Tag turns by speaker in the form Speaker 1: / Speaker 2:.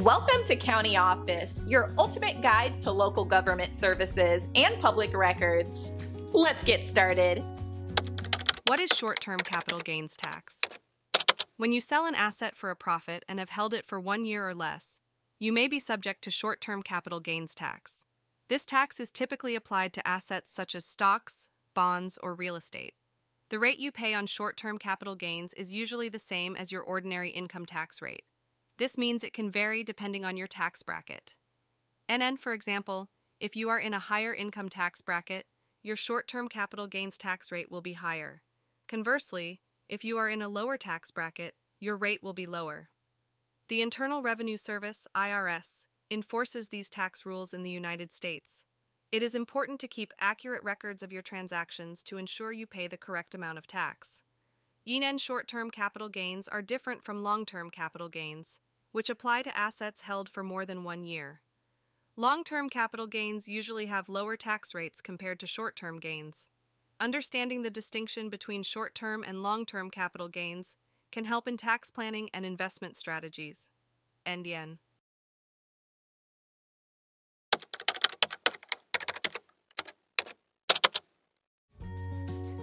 Speaker 1: Welcome to County Office, your ultimate guide to local government services and public records. Let's get started.
Speaker 2: What is short term capital gains tax? When you sell an asset for a profit and have held it for one year or less, you may be subject to short term capital gains tax. This tax is typically applied to assets such as stocks, bonds, or real estate. The rate you pay on short term capital gains is usually the same as your ordinary income tax rate. This means it can vary depending on your tax bracket. NN, for example, if you are in a higher income tax bracket, your short term capital gains tax rate will be higher. Conversely, if you are in a lower tax bracket, your rate will be lower. The Internal Revenue Service, IRS, enforces these tax rules in the United States. It is important to keep accurate records of your transactions to ensure you pay the correct amount of tax. YINEN short term capital gains are different from long term capital gains which apply to assets held for more than one year. Long term capital gains usually have lower tax rates compared to short term gains. Understanding the distinction between short term and long term capital gains can help in tax planning and investment strategies. End yen.